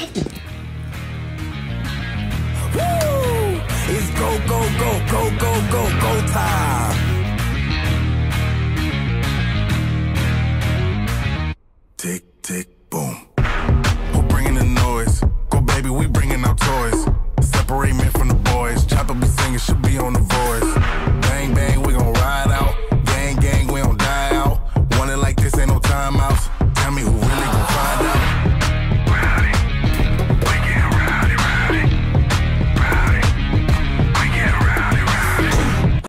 Woo! It's go, go, go, go, go, go, go time. Tick, tick, boom. Who bringing the noise? Go, baby, we bringing our toys. Separate men from the boys. Chopper be singing, should be on the voice. Bang, bang, we gon' ride out. Gang, gang, we don't die out. Want it like this, ain't no timeouts. Tell me who really.